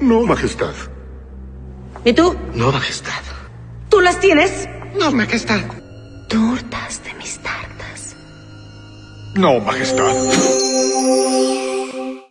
No, majestad. ¿Y tú? No, majestad. ¿Tú las tienes? No, majestad. Tortas de mis tartas. No, majestad.